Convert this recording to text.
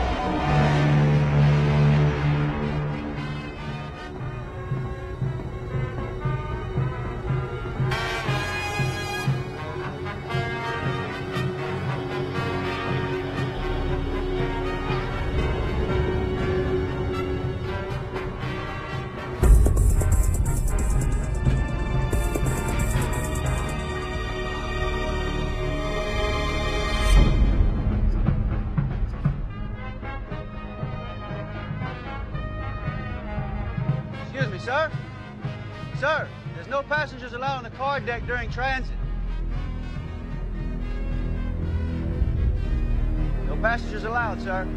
Música Sir? Sir, there's no passengers allowed on the car deck during transit. No passengers allowed, sir.